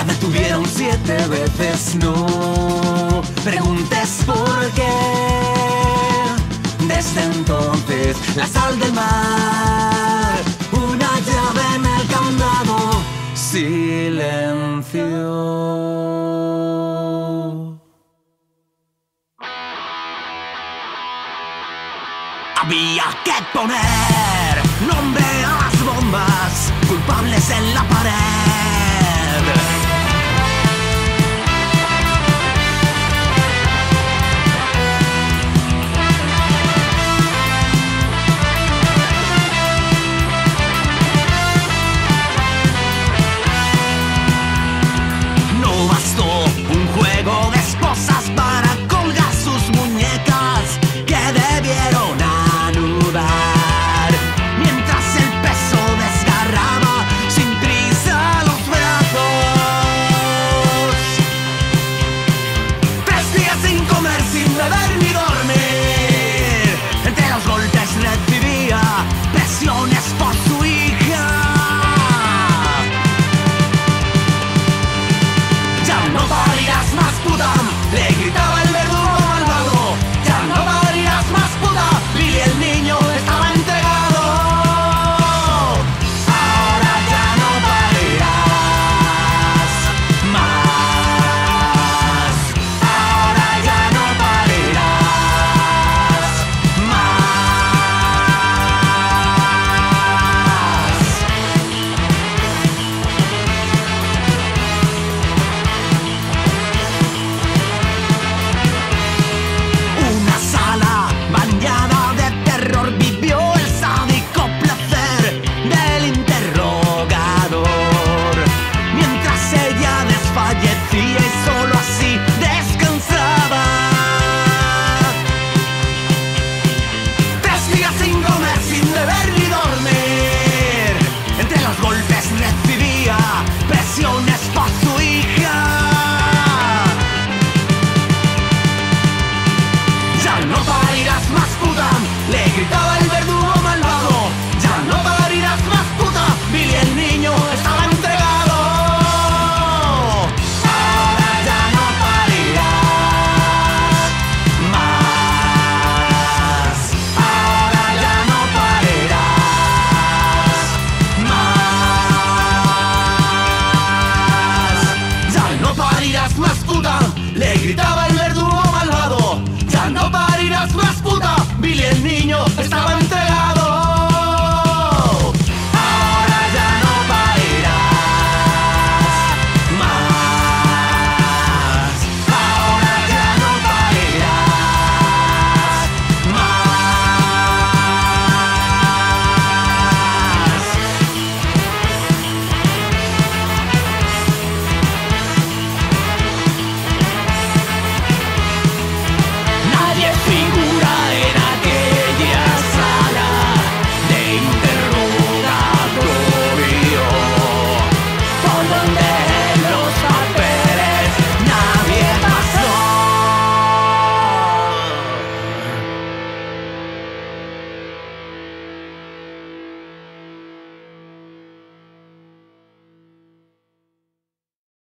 La detuvieron siete veces, no preguntes por qué. Desde entonces, la sal del mar, una llave en el candado, silencio. Había que poner nombre a las bombas, culpables en la pared. Llegó de Recibía presiones por su hija. Ya no parirás más, Budam, le gritaba.